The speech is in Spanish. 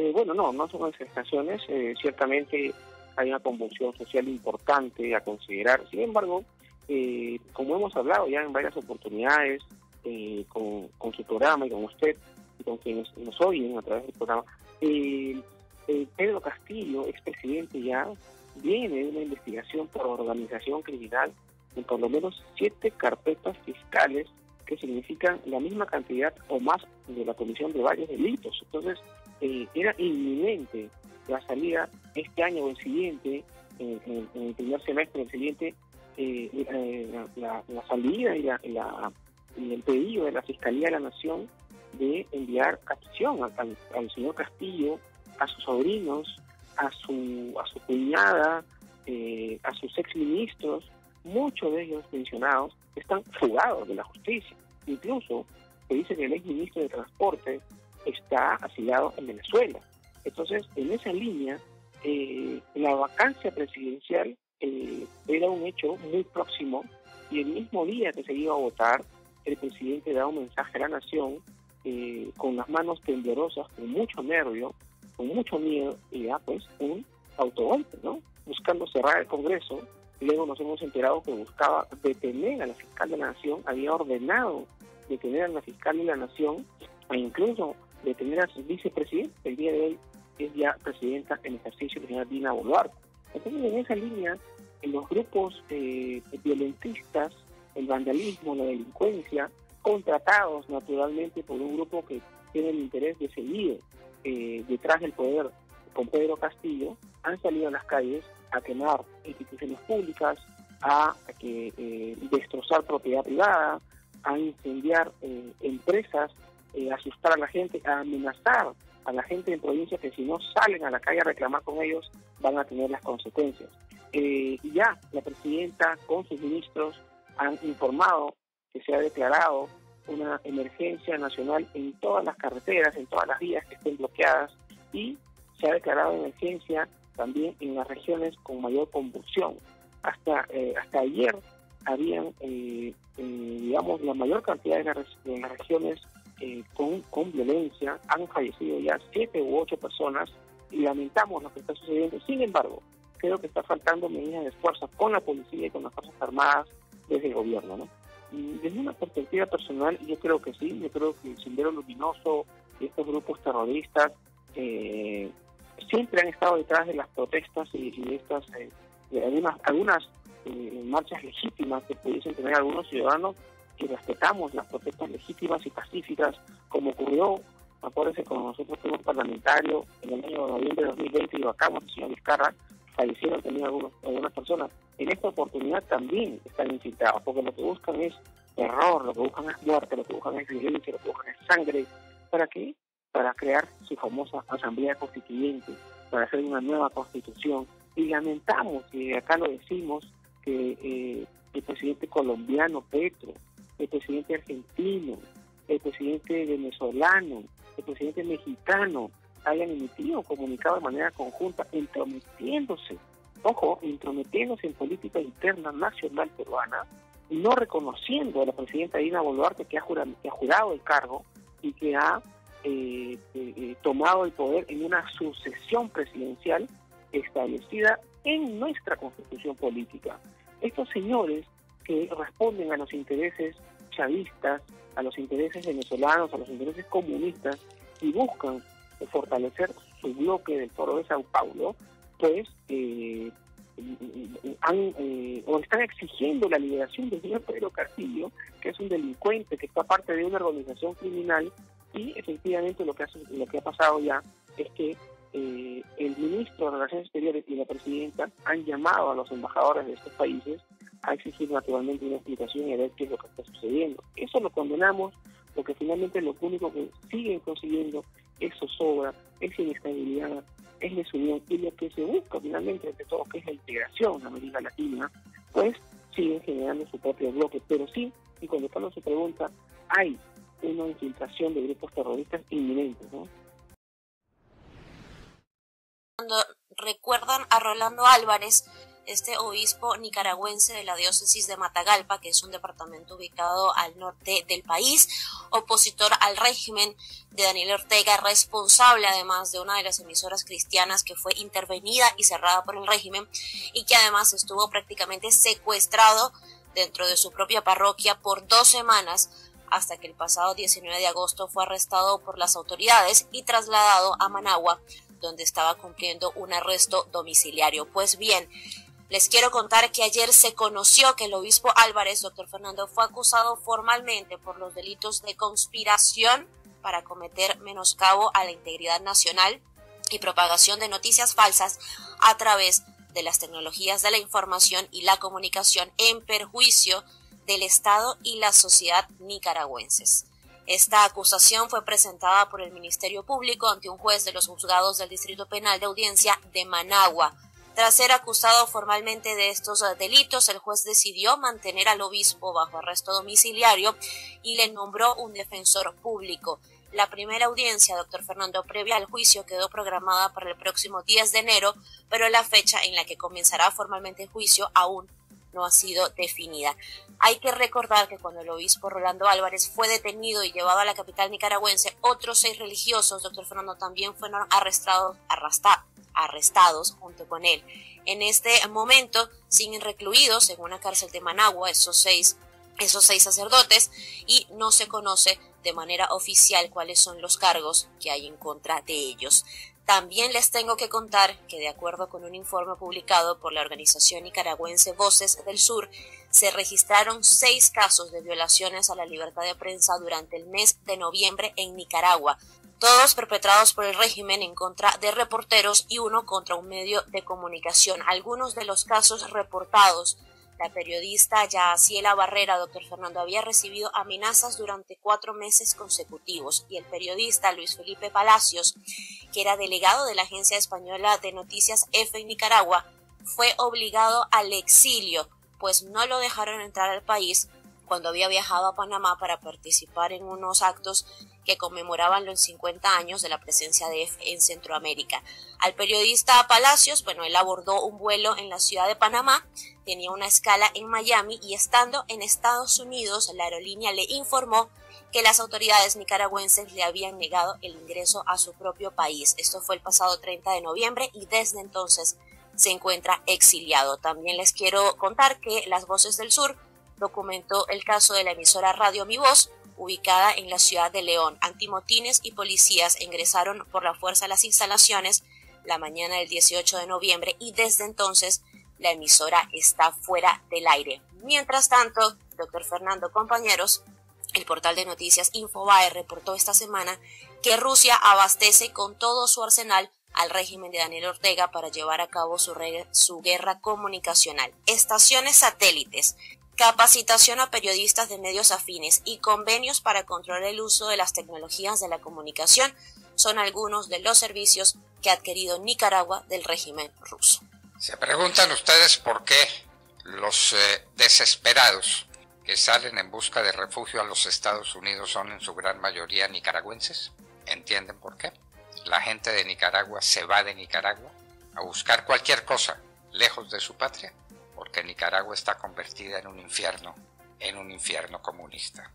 Eh, bueno, no, no son manifestaciones. Eh, ciertamente hay una convulsión social importante a considerar. Sin embargo, eh, como hemos hablado ya en varias oportunidades con, con, su programa y con usted y con quienes nos oyen a través del programa, Pedro Castillo, expresidente ya, viene de una investigación por organización criminal en por lo menos siete carpetas fiscales que significan la misma cantidad o más de la comisión de varios delitos. Entonces, eh, era inminente la salida este año o el siguiente, en, el primer semestre del siguiente, eh, eh, la, salida y, la, el pedido de la Fiscalía de la Nación de enviar acción al, al señor Castillo, a sus sobrinos, a su, a su cuñada, a sus exministros, muchos de ellos mencionados están fugados de la justicia. Incluso se dice que el ex ministro de Transporte está asilado en Venezuela. Entonces, en esa línea, eh, la vacancia presidencial eh, era un hecho muy próximo y el mismo día que se iba a votar, el presidente da un mensaje a la nación eh, con las manos temblorosas, con mucho nervio, con mucho miedo y ya pues un autogolpe, ¿no? Buscando cerrar el Congreso Luego nos hemos enterado que buscaba detener a la fiscal de la Nación, había ordenado detener a la fiscal de la Nación e incluso detener a su vicepresidente. El día de hoy es ya presidenta en ejercicio, la señora Dina Boluarte. Entonces, en esa línea, en los grupos eh, violentistas, el vandalismo, la delincuencia, contratados naturalmente por un grupo que tiene el interés de seguir eh, detrás del poder con Pedro Castillo, han salido a las calles a quemar instituciones públicas, a, que, eh, destrozar propiedad privada, a incendiar eh, empresas, eh, asustar a la gente, a amenazar a la gente en provincia que si no salen a la calle a reclamar con ellos van a tener las consecuencias. y ya la presidenta con sus ministros han informado que se ha declarado una emergencia nacional en todas las carreteras, en todas las vías que estén bloqueadas y se ha declarado emergencia también en las regiones con mayor convulsión. Hasta, eh, hasta ayer habían, eh, eh, digamos, la mayor cantidad de las, regiones con, con violencia. Han fallecido ya siete u ocho personas y lamentamos lo que está sucediendo. Sin embargo, creo que está faltando medidas de esfuerzo con la policía y con las Fuerzas Armadas desde el gobierno. ¿no? desde una perspectiva personal, yo creo que sí, yo creo que el Sendero Luminoso y estos grupos terroristas eh, siempre han estado detrás de las protestas y, de estas eh, algunas, algunas eh, marchas legítimas que pudiesen tener algunos ciudadanos que respetamos las protestas legítimas y pacíficas, como ocurrió, acuérdense, cuando nosotros fuimos parlamentarios en el año de noviembre de 2020 y vacamos el señor Vizcarra, fallecieron también algunos, algunas personas. En esta oportunidad también están infiltrados, porque lo que buscan es terror, lo que buscan es muerte, lo que buscan es violencia, lo que buscan es sangre. ¿Para qué? para crear su famosa asamblea constituyente, para hacer una nueva constitución. Y lamentamos, y acá lo decimos, que eh, el presidente colombiano Petro, el presidente argentino, el presidente venezolano, el presidente mexicano hayan emitido un comunicado de manera conjunta, entrometiéndose, ojo, entrometiéndose en política interna nacional peruana, no reconociendo a la presidenta Dina Boluarte que ha, jurado, el cargo y que ha eh, eh, tomado el poder en una sucesión presidencial establecida en nuestra constitución política. Estos señores que responden a los intereses chavistas, a los intereses venezolanos, a los intereses comunistas y buscan fortalecer su bloque del foro de Sao Paulo, pues han, o están exigiendo la liberación del señor Pedro Castillo, que es un delincuente que está parte de una organización criminal y efectivamente lo que, lo que ha pasado ya es que eh, el ministro de Relaciones Exteriores y la presidenta han llamado a los embajadores de estos países a exigir naturalmente una explicación y a ver qué es lo que está sucediendo. Eso lo condenamos porque finalmente lo único que siguen consiguiendo es zozobra, es inestabilidad, es desunión y lo que se busca finalmente entre todo que es la integración en América Latina, pues siguen generando su propio bloque. Pero sí, y cuando Carlos se pregunta, hay una infiltración de grupos terroristas inminentes. Cuando recuerdan a Rolando Álvarez, este obispo nicaragüense de la diócesis de Matagalpa, que es un departamento ubicado al norte del país, opositor al régimen de Daniel Ortega, responsable además de una de las emisoras cristianas que fue intervenida y cerrada por el régimen y que además estuvo prácticamente secuestrado dentro de su propia parroquia por dos semanas hasta que el pasado 19 de agosto fue arrestado por las autoridades y trasladado a Managua, donde estaba cumpliendo un arresto domiciliario. Pues bien, les quiero contar que ayer se conoció que el obispo Álvarez, doctor Fernando, fue acusado formalmente por los delitos de conspiración para cometer menoscabo a la integridad nacional y propagación de noticias falsas a través de las tecnologías de la información y la comunicación en perjuicio del Estado y la sociedad nicaragüenses. Esta acusación fue presentada por el Ministerio Público ante un juez de los juzgados del Distrito Penal de Audiencia de Managua. Tras ser acusado formalmente de estos delitos, el juez decidió mantener al obispo bajo arresto domiciliario y le nombró un defensor público. La primera audiencia, doctor Fernando, previa al juicio quedó programada para el próximo 10 de enero, pero la fecha en la que comenzará formalmente el juicio aún no ha sido definida. Hay que recordar que cuando el obispo Rolando Álvarez fue detenido y llevado a la capital nicaragüense, otros seis religiosos, doctor Fernando, también fueron arrestados, arrestados junto con él. En este momento siguen recluidos en una cárcel de Managua esos seis, esos seis sacerdotes y no se conoce de manera oficial cuáles son los cargos que hay en contra de ellos. También les tengo que contar que de acuerdo con un informe publicado por la organización nicaragüense Voces del Sur, se registraron seis casos de violaciones a la libertad de prensa durante el mes de noviembre en Nicaragua, todos perpetrados por el régimen en contra de reporteros y uno contra un medio de comunicación. Algunos de los casos reportados la periodista Yaciela Barrera, doctor Fernando, había recibido amenazas durante cuatro meses consecutivos y el periodista Luis Felipe Palacios, que era delegado de la Agencia Española de Noticias F en Nicaragua, fue obligado al exilio, pues no lo dejaron entrar al país cuando había viajado a Panamá para participar en unos actos que conmemoraban los 50 años de la presencia de F en Centroamérica. Al periodista Palacios, bueno, él abordó un vuelo en la ciudad de Panamá, tenía una escala en Miami y estando en Estados Unidos, la aerolínea le informó que las autoridades nicaragüenses le habían negado el ingreso a su propio país. Esto fue el pasado 30 de noviembre y desde entonces se encuentra exiliado. También les quiero contar que Las Voces del Sur documentó el caso de la emisora Radio Mi Voz, ubicada en la ciudad de León. Antimotines y policías ingresaron por la fuerza a las instalaciones la mañana del 18 de noviembre y desde entonces la emisora está fuera del aire. Mientras tanto, doctor Fernando, compañeros, el portal de noticias Infobae reportó esta semana que Rusia abastece con todo su arsenal al régimen de Daniel Ortega para llevar a cabo su, su guerra comunicacional. Estaciones satélites capacitación a periodistas de medios afines y convenios para controlar el uso de las tecnologías de la comunicación son algunos de los servicios que ha adquirido Nicaragua del régimen ruso. Se preguntan ustedes por qué los eh, desesperados que salen en busca de refugio a los Estados Unidos son en su gran mayoría nicaragüenses. ¿Entienden por qué? La gente de Nicaragua se va de Nicaragua a buscar cualquier cosa lejos de su patria porque Nicaragua está convertida en un infierno, en un infierno comunista.